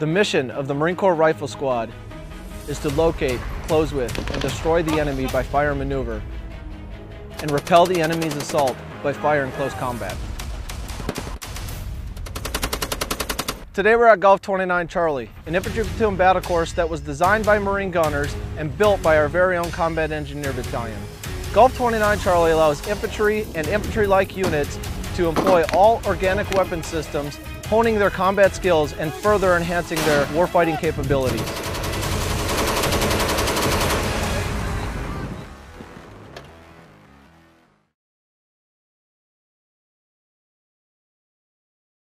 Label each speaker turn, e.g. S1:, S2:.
S1: The mission of the Marine Corps Rifle Squad is to locate, close with, and destroy the enemy by fire maneuver, and repel the enemy's assault by fire in close combat. Today we're at Golf 29 Charlie, an infantry platoon battle course that was designed by Marine gunners and built by our very own Combat Engineer Battalion. Golf 29 Charlie allows infantry and infantry-like units to employ all organic weapon systems, honing their combat skills and further enhancing their warfighting capabilities.